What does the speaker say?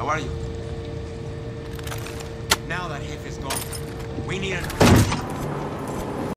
How are you? Now that Hif is gone, we need an...